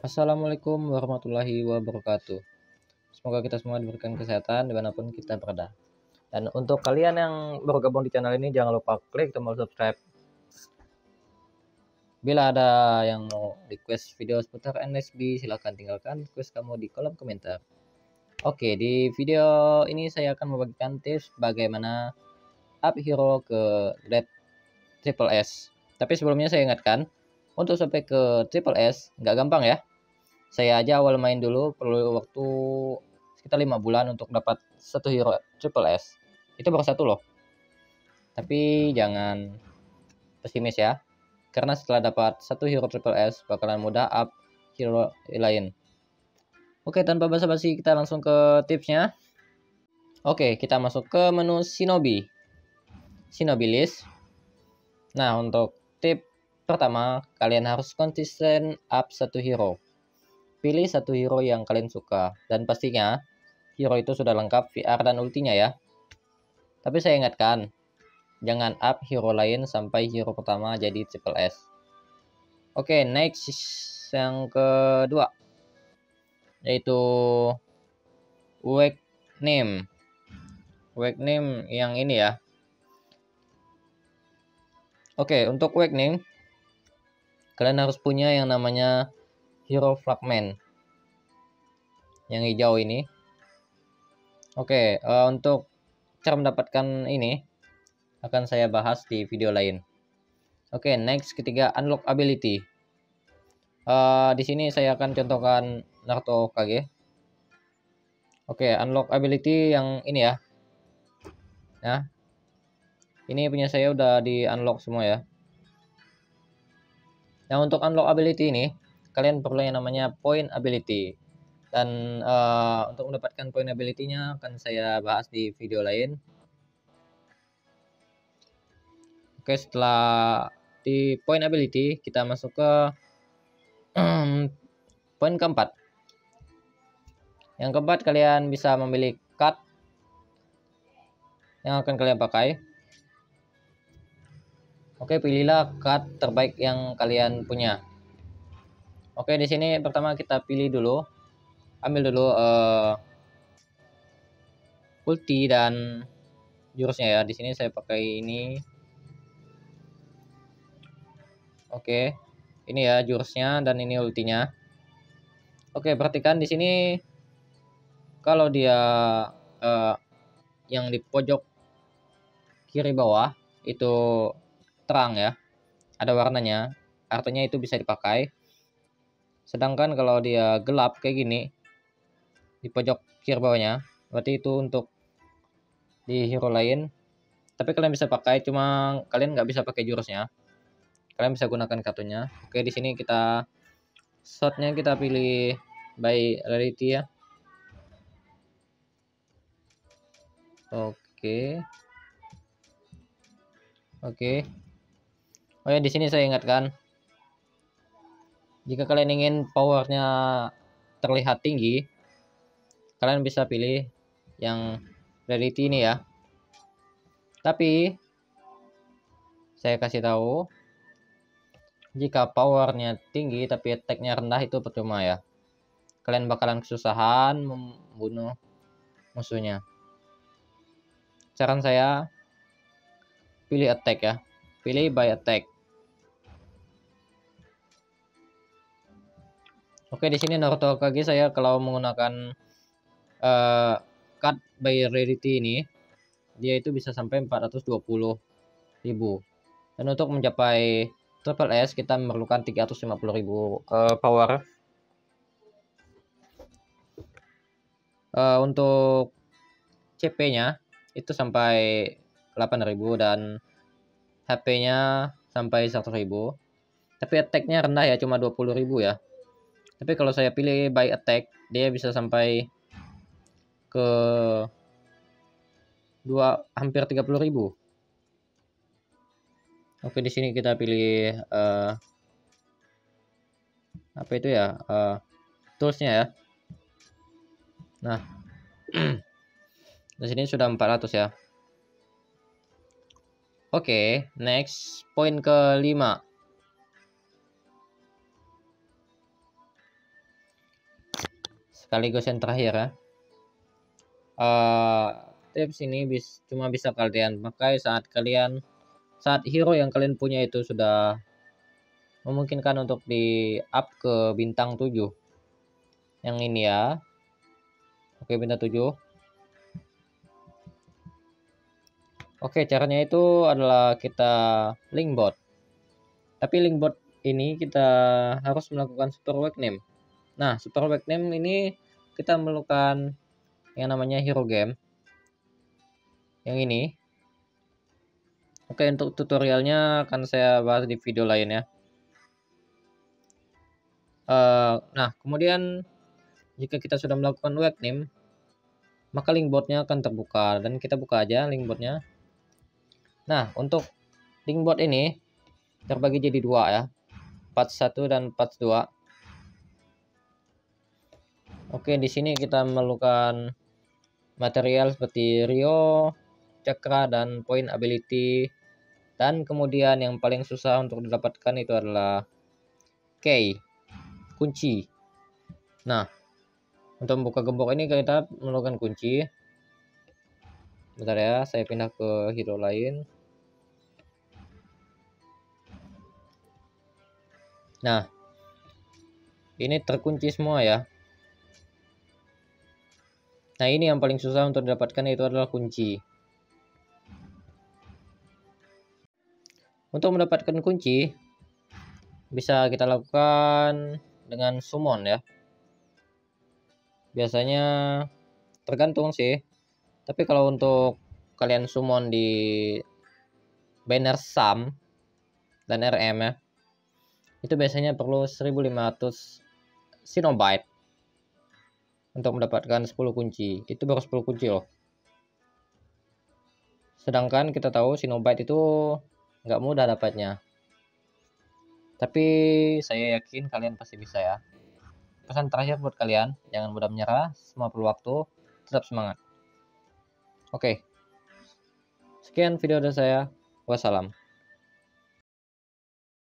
Assalamualaikum warahmatullahi wabarakatuh. Semoga kita semua diberikan kesehatan di mana pun kita berada. Dan untuk kalian yang baru gabung di channel ini, jangan lupa klik tombol subscribe. Bila ada yang mau request video seputar NSB, silahkan tinggalkan request kamu di kolom komentar. Oke, di video ini saya akan membagikan tips bagaimana up hero ke grade triple S. Tapi sebelumnya saya ingatkan, untuk sampai ke triple S nggak gampang ya saya aja awal main dulu perlu waktu sekitar lima bulan untuk dapat satu hero triple S. Itu baru satu loh. Tapi jangan pesimis ya karena setelah dapat satu hero triple S bakalan mudah up hero lain. Oke tanpa basa-basi kita langsung ke tipsnya. Oke kita masuk ke menu shinobi. Shinobi list. Nah untuk tip pertama kalian harus konsisten up satu hero Pilih satu hero yang kalian suka dan pastinya hero itu sudah lengkap VR dan ultinya ya. Tapi saya ingatkan, jangan up hero lain sampai hero pertama jadi triple S. Oke, okay, next yang kedua yaitu wake name. Wake name yang ini ya. Oke, okay, untuk wake name kalian harus punya yang namanya hero fragment. Yang hijau ini. Oke uh, untuk cara mendapatkan ini akan saya bahas di video lain. Oke next ketiga unlock ability. Uh, di sini saya akan contohkan Naruto Kage. Oke unlock ability yang ini ya. Nah ini punya saya udah di unlock semua ya. Nah untuk unlock ability ini kalian perlu yang namanya point ability dan uh, untuk mendapatkan point ability-nya akan saya bahas di video lain. Oke, setelah di point ability kita masuk ke poin keempat. Yang keempat kalian bisa memilih card yang akan kalian pakai. Oke, pilihlah card terbaik yang kalian punya. Oke, di sini pertama kita pilih dulu. Ambil dulu uh, ulti dan jurusnya ya. Di sini saya pakai ini. Oke. Ini ya jurusnya dan ini ultinya. Oke, perhatikan di sini kalau dia uh, yang di pojok kiri bawah itu terang ya. Ada warnanya. Artinya itu bisa dipakai sedangkan kalau dia gelap kayak gini di pojok kiri bawahnya berarti itu untuk di hero lain. Tapi kalian bisa pakai cuma kalian nggak bisa pakai jurusnya. Kalian bisa gunakan kartunya. Oke di sini kita shotnya kita pilih by rarity ya. Oke. Oke. Oh ya di sini saya ingatkan jika kalian ingin powernya terlihat tinggi kalian bisa pilih yang rarity ini ya. Tapi saya kasih tahu jika powernya tinggi tapi attacknya rendah itu percuma ya. Kalian bakalan kesusahan membunuh musuhnya. Saran saya pilih attack ya. Pilih by attack Oke, di sini Naruto Kage saya kalau menggunakan uh, card by rarity ini, dia itu bisa sampai 420 ribu. Dan untuk mencapai triple S kita memerlukan 350 ribu uh, power. Uh, untuk CP-nya itu sampai 8000 dan HP-nya sampai 100.000. Tapi attack-nya rendah ya, cuma 20.000 ya. Tapi kalau saya pilih by attack, dia bisa sampai ke dua hampir 30 ribu. Oke di sini kita pilih uh, apa itu ya uh, toolsnya ya. Nah di sini sudah 400 ya. Oke next poin kelima sekaligus yang terakhir ya. Uh, tips ini bis, cuma bisa kalian pakai saat kalian saat hero yang kalian punya itu sudah memungkinkan untuk di up ke bintang 7 yang ini ya. Oke bintang 7 oke caranya itu adalah kita link bot. Tapi link bot ini kita harus melakukan super name nah super name ini kita melakukan yang namanya hero game yang ini oke untuk tutorialnya akan saya bahas di video lain ya Uh, nah, kemudian jika kita sudah melakukan name, maka link botnya akan terbuka dan kita buka aja link botnya. Nah, untuk link bot ini terbagi jadi dua ya, part 1 dan part 2. Oke, di sini kita memerlukan material seperti Rio, Cakra, dan Point Ability. Dan kemudian yang paling susah untuk didapatkan itu adalah Key kunci. Nah, untuk membuka gembok ini kita memerlukan kunci. Bentar ya, saya pindah ke hero lain. Nah, ini terkunci semua ya. Nah, ini yang paling susah untuk didapatkan itu adalah kunci. Untuk mendapatkan kunci, bisa kita lakukan dengan summon ya biasanya tergantung sih tapi kalau untuk kalian summon di banner sum dan RM ya itu biasanya perlu 1500 Sinobite untuk mendapatkan 10 kunci itu baru 10 kunci loh sedangkan kita tahu Sinobite itu nggak mudah dapatnya tapi saya yakin kalian pasti bisa ya. Pesan terakhir buat kalian, jangan mudah menyerah, semua perlu waktu, tetap semangat. Oke. Sekian video dari saya. Wassalam.